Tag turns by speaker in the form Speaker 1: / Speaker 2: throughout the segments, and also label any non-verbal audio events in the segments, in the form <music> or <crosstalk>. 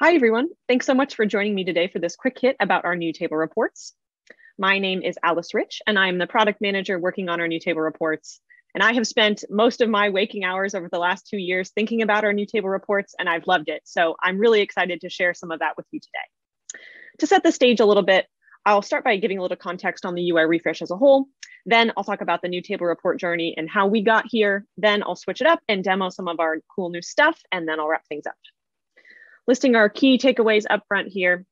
Speaker 1: Hi, everyone. Thanks so much for joining me today for this quick hit about our new table reports. My name is Alice Rich, and I'm the product manager working on our new table reports. And I have spent most of my waking hours over the last two years thinking about our new table reports, and I've loved it. So I'm really excited to share some of that with you today. To set the stage a little bit, I'll start by giving a little context on the UI refresh as a whole. Then I'll talk about the new table report journey and how we got here. Then I'll switch it up and demo some of our cool new stuff, and then I'll wrap things up. Listing our key takeaways up front here.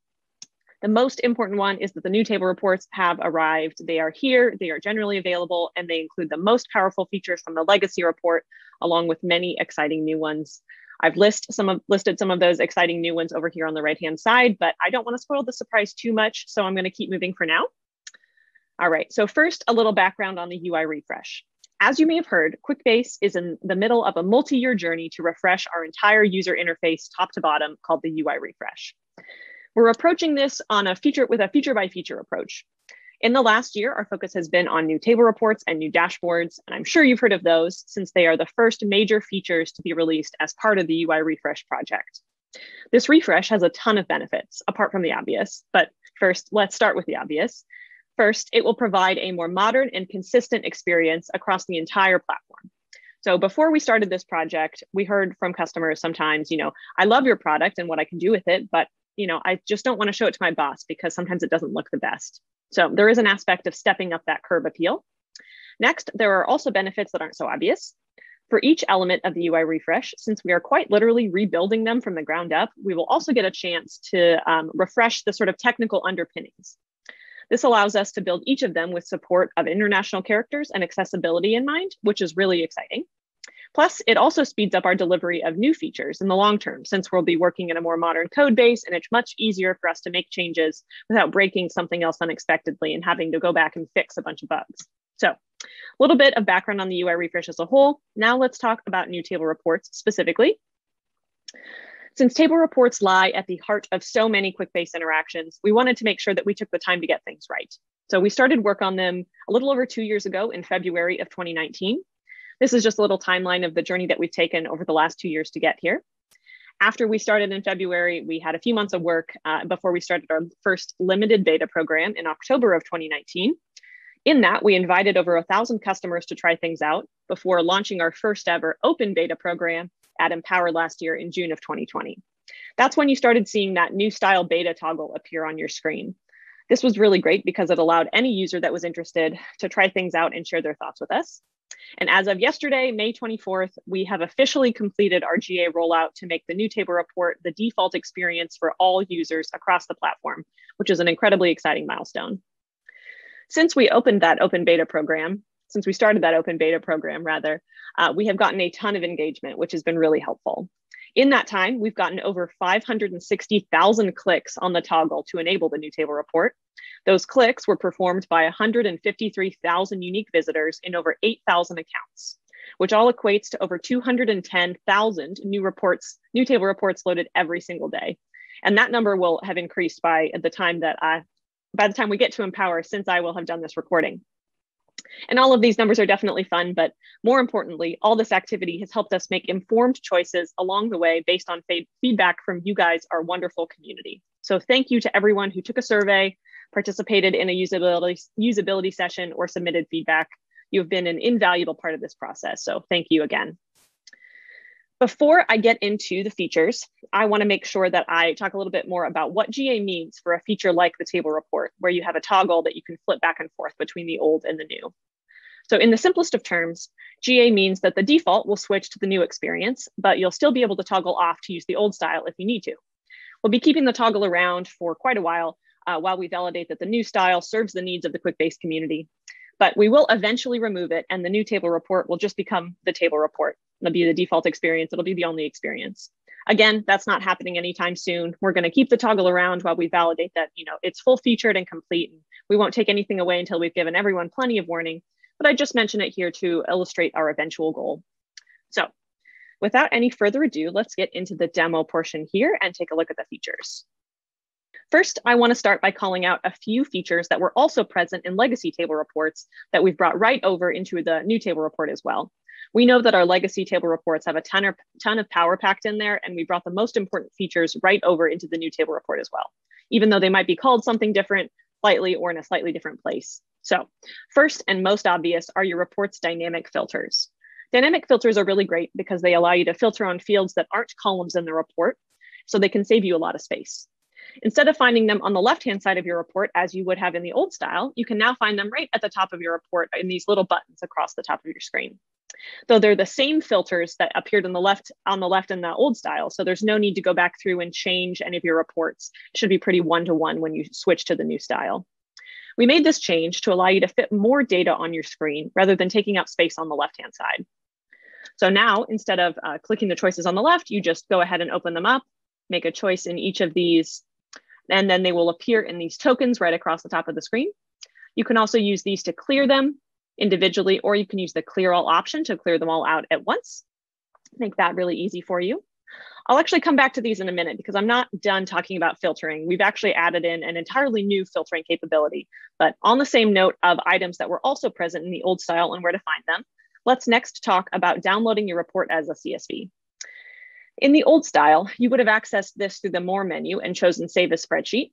Speaker 1: The most important one is that the new table reports have arrived. They are here, they are generally available, and they include the most powerful features from the legacy report, along with many exciting new ones. I've list some of, listed some of those exciting new ones over here on the right-hand side, but I don't wanna spoil the surprise too much, so I'm gonna keep moving for now. All right, so first, a little background on the UI refresh. As you may have heard, QuickBase is in the middle of a multi-year journey to refresh our entire user interface top to bottom called the UI refresh. We're approaching this on a feature with a feature by feature approach. In the last year, our focus has been on new table reports and new dashboards, and I'm sure you've heard of those since they are the first major features to be released as part of the UI refresh project. This refresh has a ton of benefits, apart from the obvious, but first, let's start with the obvious. First, it will provide a more modern and consistent experience across the entire platform. So before we started this project, we heard from customers sometimes, you know, I love your product and what I can do with it, but you know, I just don't want to show it to my boss because sometimes it doesn't look the best. So there is an aspect of stepping up that curb appeal. Next, there are also benefits that aren't so obvious. For each element of the UI refresh, since we are quite literally rebuilding them from the ground up, we will also get a chance to um, refresh the sort of technical underpinnings. This allows us to build each of them with support of international characters and accessibility in mind, which is really exciting. Plus, it also speeds up our delivery of new features in the long term, since we'll be working in a more modern code base and it's much easier for us to make changes without breaking something else unexpectedly and having to go back and fix a bunch of bugs. So a little bit of background on the UI refresh as a whole. Now let's talk about new table reports specifically. Since table reports lie at the heart of so many QuickBase interactions, we wanted to make sure that we took the time to get things right. So we started work on them a little over two years ago in February of 2019. This is just a little timeline of the journey that we've taken over the last two years to get here. After we started in February, we had a few months of work uh, before we started our first limited beta program in October of 2019. In that, we invited over a thousand customers to try things out before launching our first ever open beta program at Empower last year in June of 2020. That's when you started seeing that new style beta toggle appear on your screen. This was really great because it allowed any user that was interested to try things out and share their thoughts with us. And as of yesterday, May 24th, we have officially completed our GA rollout to make the new table report the default experience for all users across the platform, which is an incredibly exciting milestone. Since we opened that open beta program, since we started that open beta program, rather, uh, we have gotten a ton of engagement, which has been really helpful. In that time, we've gotten over 560,000 clicks on the toggle to enable the new table report. Those clicks were performed by 153,000 unique visitors in over 8,000 accounts, which all equates to over 210,000 new reports, new table reports loaded every single day. And that number will have increased by the time that I, by the time we get to Empower, since I will have done this recording. And all of these numbers are definitely fun, but more importantly, all this activity has helped us make informed choices along the way based on feedback from you guys, our wonderful community. So thank you to everyone who took a survey, participated in a usability, usability session, or submitted feedback. You have been an invaluable part of this process. So thank you again. Before I get into the features, I want to make sure that I talk a little bit more about what GA means for a feature like the table report, where you have a toggle that you can flip back and forth between the old and the new. So in the simplest of terms, GA means that the default will switch to the new experience, but you'll still be able to toggle off to use the old style if you need to. We'll be keeping the toggle around for quite a while uh, while we validate that the new style serves the needs of the QuickBase community. But we will eventually remove it and the new table report will just become the table report. It'll be the default experience. It'll be the only experience. Again, that's not happening anytime soon. We're going to keep the toggle around while we validate that you know it's full featured and complete. We won't take anything away until we've given everyone plenty of warning. But I just mention it here to illustrate our eventual goal. So without any further ado, let's get into the demo portion here and take a look at the features. First, I want to start by calling out a few features that were also present in legacy table reports that we've brought right over into the new table report as well. We know that our legacy table reports have a ton, of ton of power packed in there, and we brought the most important features right over into the new table report as well, even though they might be called something different slightly or in a slightly different place. So first and most obvious are your report's dynamic filters. Dynamic filters are really great because they allow you to filter on fields that aren't columns in the report, so they can save you a lot of space. Instead of finding them on the left-hand side of your report, as you would have in the old style, you can now find them right at the top of your report in these little buttons across the top of your screen. Though they're the same filters that appeared on the left on the left in the old style, so there's no need to go back through and change any of your reports. It should be pretty one-to-one -one when you switch to the new style. We made this change to allow you to fit more data on your screen rather than taking up space on the left-hand side. So now, instead of uh, clicking the choices on the left, you just go ahead and open them up, make a choice in each of these and then they will appear in these tokens right across the top of the screen. You can also use these to clear them individually, or you can use the clear all option to clear them all out at once. Make that really easy for you. I'll actually come back to these in a minute because I'm not done talking about filtering. We've actually added in an entirely new filtering capability, but on the same note of items that were also present in the old style and where to find them, let's next talk about downloading your report as a CSV. In the old style, you would have accessed this through the More menu and chosen Save as Spreadsheet.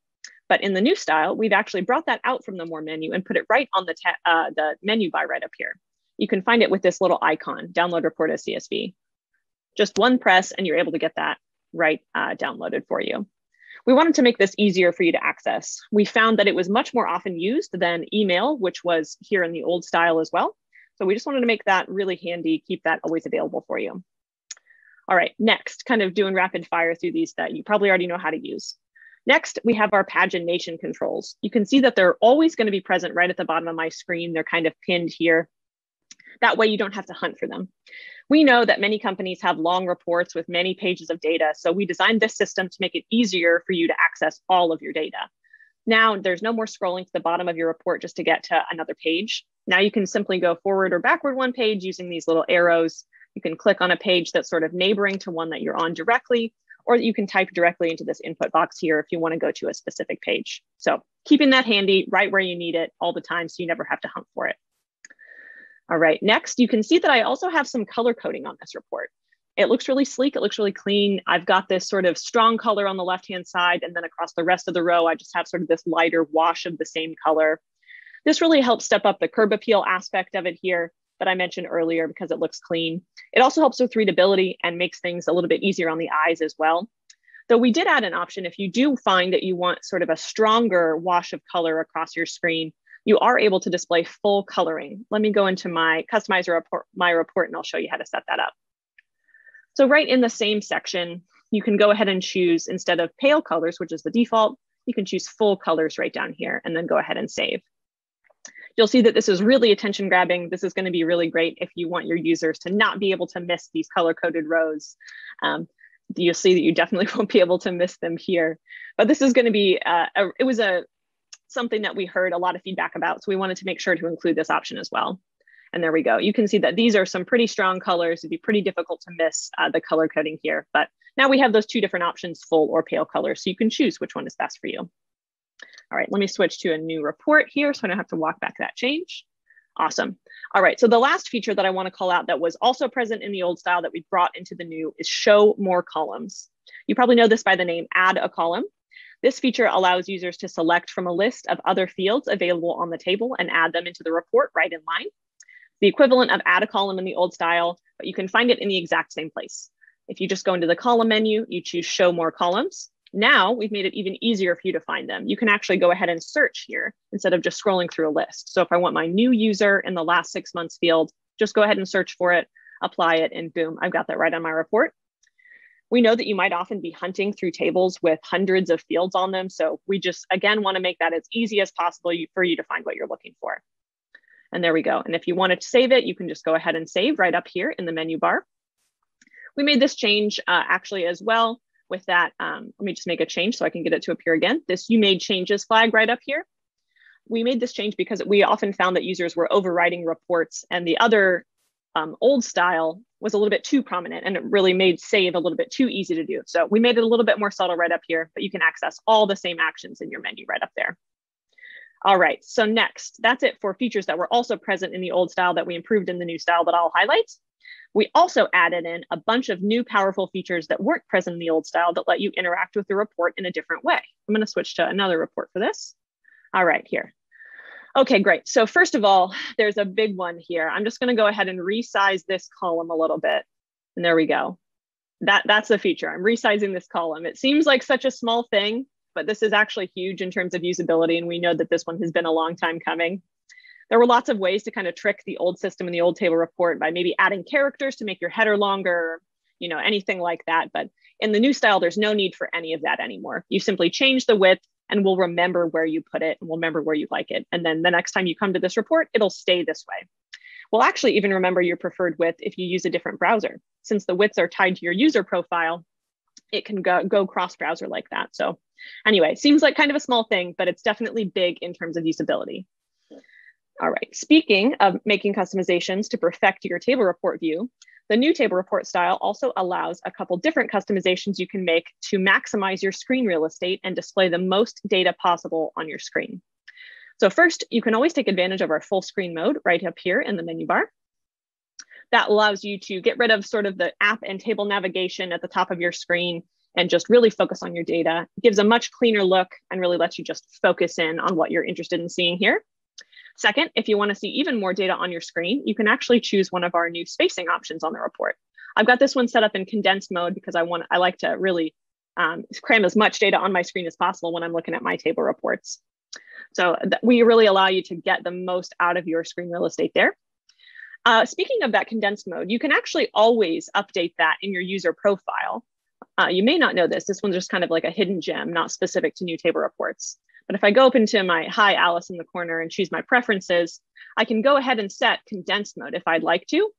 Speaker 1: But in the new style, we've actually brought that out from the More menu and put it right on the, uh, the menu bar right up here. You can find it with this little icon, Download Report as CSV. Just one press and you're able to get that right uh, downloaded for you. We wanted to make this easier for you to access. We found that it was much more often used than email, which was here in the old style as well. So we just wanted to make that really handy, keep that always available for you. All right, next, kind of doing rapid fire through these that you probably already know how to use. Next, we have our pagination controls. You can see that they're always going to be present right at the bottom of my screen. They're kind of pinned here. That way you don't have to hunt for them. We know that many companies have long reports with many pages of data, so we designed this system to make it easier for you to access all of your data. Now there's no more scrolling to the bottom of your report just to get to another page. Now you can simply go forward or backward one page using these little arrows you can click on a page that's sort of neighboring to one that you're on directly, or that you can type directly into this input box here if you want to go to a specific page. So keeping that handy right where you need it all the time so you never have to hunt for it. All right, next you can see that I also have some color coding on this report. It looks really sleek, it looks really clean. I've got this sort of strong color on the left-hand side, and then across the rest of the row, I just have sort of this lighter wash of the same color. This really helps step up the curb appeal aspect of it here that I mentioned earlier because it looks clean. It also helps with readability and makes things a little bit easier on the eyes as well. Though we did add an option if you do find that you want sort of a stronger wash of color across your screen, you are able to display full coloring. Let me go into my customize report, my report and I'll show you how to set that up. So right in the same section, you can go ahead and choose instead of pale colors, which is the default, you can choose full colors right down here and then go ahead and save. You'll see that this is really attention grabbing. This is going to be really great if you want your users to not be able to miss these color coded rows. Um, you'll see that you definitely <laughs> won't be able to miss them here. But this is going to be, uh, a, it was a something that we heard a lot of feedback about. So we wanted to make sure to include this option as well. And there we go. You can see that these are some pretty strong colors. It'd be pretty difficult to miss uh, the color coding here. But now we have those two different options, full or pale color. So you can choose which one is best for you. All right, let me switch to a new report here so I don't have to walk back that change. Awesome. All right, so the last feature that I wanna call out that was also present in the old style that we brought into the new is show more columns. You probably know this by the name add a column. This feature allows users to select from a list of other fields available on the table and add them into the report right in line. The equivalent of add a column in the old style, but you can find it in the exact same place. If you just go into the column menu, you choose show more columns, now we've made it even easier for you to find them. You can actually go ahead and search here instead of just scrolling through a list. So if I want my new user in the last six months field, just go ahead and search for it, apply it, and boom, I've got that right on my report. We know that you might often be hunting through tables with hundreds of fields on them. So we just, again, wanna make that as easy as possible for you to find what you're looking for. And there we go. And if you wanted to save it, you can just go ahead and save right up here in the menu bar. We made this change uh, actually as well with that, um, let me just make a change so I can get it to appear again. This you made changes flag right up here. We made this change because we often found that users were overriding reports and the other um, old style was a little bit too prominent and it really made save a little bit too easy to do. So we made it a little bit more subtle right up here, but you can access all the same actions in your menu right up there. All right, so next, that's it for features that were also present in the old style that we improved in the new style that I'll highlight. We also added in a bunch of new powerful features that weren't present in the old style that let you interact with the report in a different way. I'm gonna switch to another report for this. All right, here. Okay, great. So first of all, there's a big one here. I'm just gonna go ahead and resize this column a little bit. And there we go. That, that's the feature. I'm resizing this column. It seems like such a small thing, but this is actually huge in terms of usability. And we know that this one has been a long time coming. There were lots of ways to kind of trick the old system and the old table report by maybe adding characters to make your header longer, you know, anything like that. But in the new style, there's no need for any of that anymore. You simply change the width and we'll remember where you put it and we'll remember where you like it. And then the next time you come to this report, it'll stay this way. We'll actually even remember your preferred width if you use a different browser. Since the widths are tied to your user profile, it can go, go cross browser like that. So anyway, seems like kind of a small thing, but it's definitely big in terms of usability. All right, speaking of making customizations to perfect your table report view, the new table report style also allows a couple different customizations you can make to maximize your screen real estate and display the most data possible on your screen. So first, you can always take advantage of our full screen mode right up here in the menu bar. That allows you to get rid of sort of the app and table navigation at the top of your screen and just really focus on your data. It gives a much cleaner look and really lets you just focus in on what you're interested in seeing here. Second, if you want to see even more data on your screen, you can actually choose one of our new spacing options on the report. I've got this one set up in condensed mode because I want I like to really um, cram as much data on my screen as possible when I'm looking at my table reports. So we really allow you to get the most out of your screen real estate there. Uh, speaking of that condensed mode, you can actually always update that in your user profile. Uh, you may not know this. This one's just kind of like a hidden gem, not specific to new table reports. But if I go up into my Hi Alice in the corner and choose my preferences, I can go ahead and set condensed mode if I'd like to.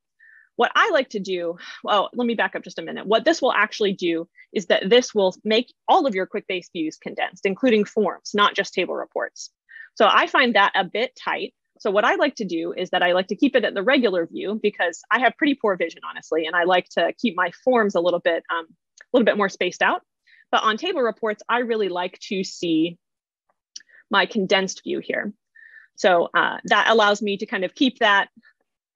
Speaker 1: What I like to do, well, let me back up just a minute. What this will actually do is that this will make all of your QuickBase views condensed, including forms, not just table reports. So I find that a bit tight. So what I like to do is that I like to keep it at the regular view because I have pretty poor vision, honestly, and I like to keep my forms a little bit, um, little bit more spaced out. But on table reports, I really like to see my condensed view here. So uh, that allows me to kind of keep that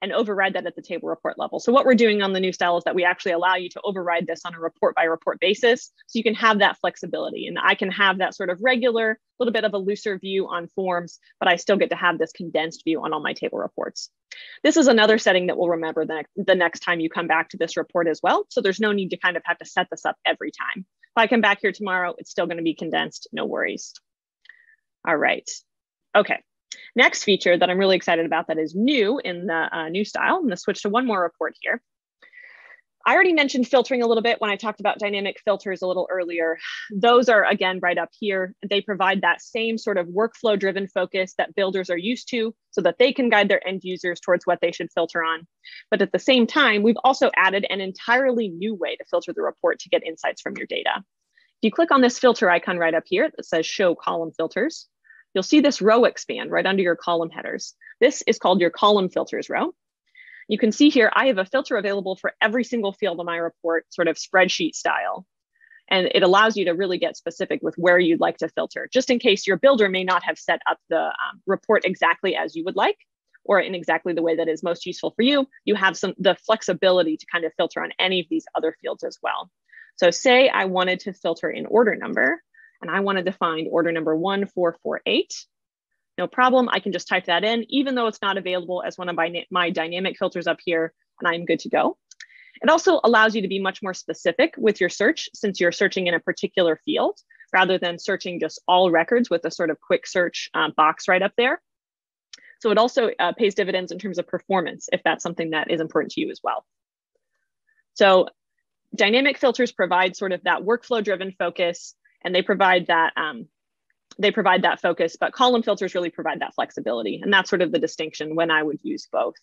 Speaker 1: and override that at the table report level. So what we're doing on the new style is that we actually allow you to override this on a report by report basis. So you can have that flexibility and I can have that sort of regular, little bit of a looser view on forms, but I still get to have this condensed view on all my table reports. This is another setting that we'll remember the, the next time you come back to this report as well. So there's no need to kind of have to set this up every time. If I come back here tomorrow, it's still gonna be condensed, no worries. All right. Okay. Next feature that I'm really excited about that is new in the uh, new style. I'm going to switch to one more report here. I already mentioned filtering a little bit when I talked about dynamic filters a little earlier. Those are again right up here. They provide that same sort of workflow driven focus that builders are used to so that they can guide their end users towards what they should filter on. But at the same time, we've also added an entirely new way to filter the report to get insights from your data. If you click on this filter icon right up here that says show column filters, you'll see this row expand right under your column headers. This is called your column filters row. You can see here, I have a filter available for every single field in my report, sort of spreadsheet style. And it allows you to really get specific with where you'd like to filter, just in case your builder may not have set up the um, report exactly as you would like, or in exactly the way that is most useful for you. You have some the flexibility to kind of filter on any of these other fields as well. So say I wanted to filter in order number, and I wanted to find order number 1448. No problem, I can just type that in, even though it's not available as one of my, my dynamic filters up here, and I'm good to go. It also allows you to be much more specific with your search since you're searching in a particular field rather than searching just all records with a sort of quick search uh, box right up there. So it also uh, pays dividends in terms of performance if that's something that is important to you as well. So dynamic filters provide sort of that workflow driven focus and they provide that um, they provide that focus, but column filters really provide that flexibility. And that's sort of the distinction when I would use both.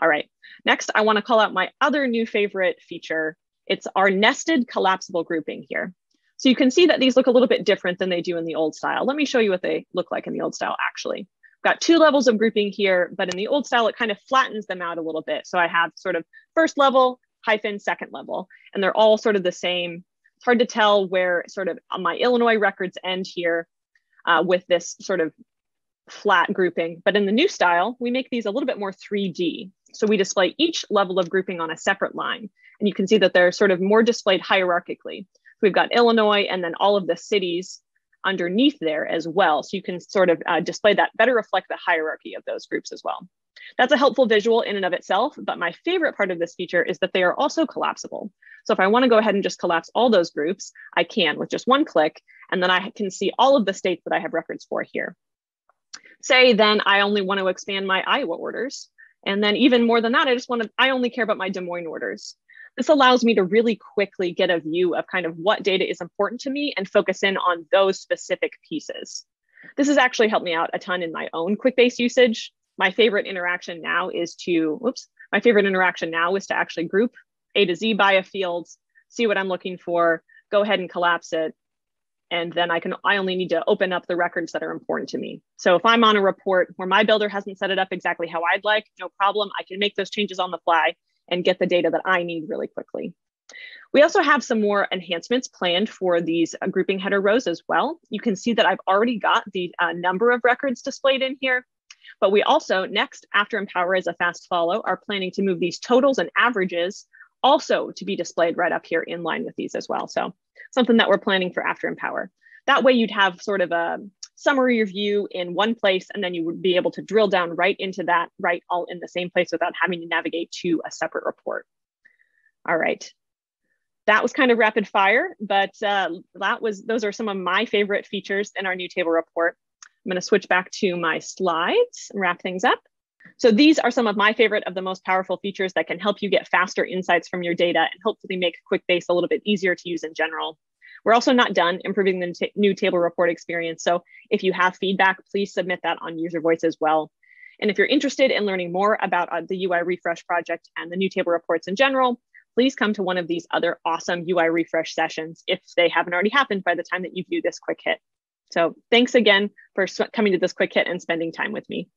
Speaker 1: All right, next I wanna call out my other new favorite feature. It's our nested collapsible grouping here. So you can see that these look a little bit different than they do in the old style. Let me show you what they look like in the old style actually. I've got two levels of grouping here, but in the old style, it kind of flattens them out a little bit. So I have sort of first level hyphen second level, and they're all sort of the same it's hard to tell where sort of my Illinois records end here uh, with this sort of flat grouping, but in the new style, we make these a little bit more 3D. So we display each level of grouping on a separate line. And you can see that they're sort of more displayed hierarchically. We've got Illinois and then all of the cities underneath there as well. So you can sort of uh, display that, better reflect the hierarchy of those groups as well. That's a helpful visual in and of itself, but my favorite part of this feature is that they are also collapsible. So if I wanna go ahead and just collapse all those groups, I can with just one click, and then I can see all of the states that I have records for here. Say then I only wanna expand my Iowa orders. And then even more than that, I just wanna, I only care about my Des Moines orders. This allows me to really quickly get a view of kind of what data is important to me and focus in on those specific pieces. This has actually helped me out a ton in my own QuickBase usage. My favorite interaction now is to, whoops, my favorite interaction now is to actually group A to Z by a field, see what I'm looking for, go ahead and collapse it. And then I can, I only need to open up the records that are important to me. So if I'm on a report where my builder hasn't set it up exactly how I'd like, no problem. I can make those changes on the fly and get the data that I need really quickly. We also have some more enhancements planned for these uh, grouping header rows as well. You can see that I've already got the uh, number of records displayed in here, but we also next after Empower as a fast follow are planning to move these totals and averages also to be displayed right up here in line with these as well. So something that we're planning for after Empower. That way you'd have sort of a summary review in one place, and then you would be able to drill down right into that, right all in the same place without having to navigate to a separate report. All right. That was kind of rapid fire, but uh, that was those are some of my favorite features in our new table report. I'm going to switch back to my slides and wrap things up. So these are some of my favorite of the most powerful features that can help you get faster insights from your data and hopefully make QuickBase a little bit easier to use in general. We're also not done improving the new table report experience. So if you have feedback, please submit that on user voice as well. And if you're interested in learning more about uh, the UI refresh project and the new table reports in general, please come to one of these other awesome UI refresh sessions if they haven't already happened by the time that you view this quick hit. So thanks again for coming to this quick hit and spending time with me.